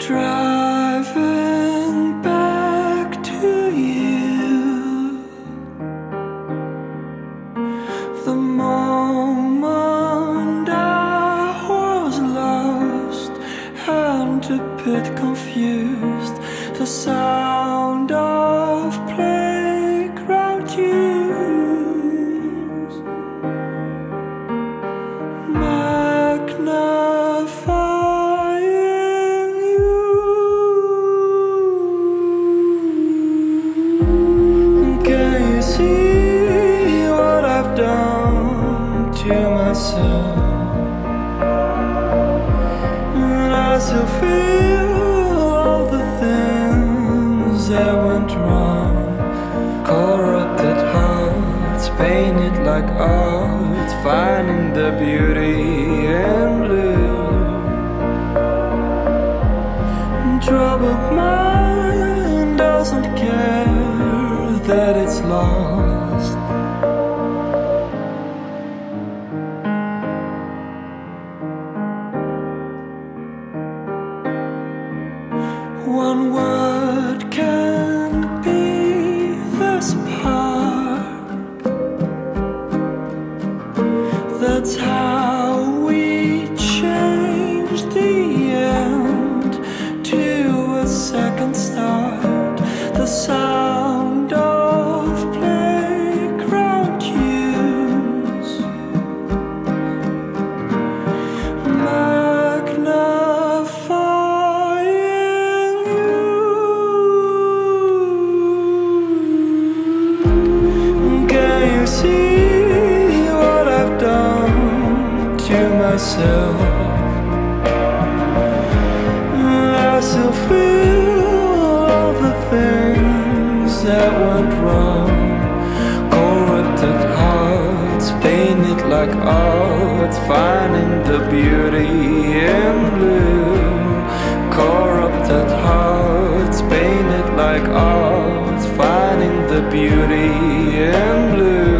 driving back to you. The moment I was lost and to bit confused the sound of And I still feel all the things that went wrong. Corrupted hearts painted like art, finding the beauty in blue. Troubled mind doesn't care that it's lost. One word myself? I still feel all the things that went wrong. Corrupted hearts painted like art, finding the beauty in blue. Corrupted hearts like art, finding the beauty in blue.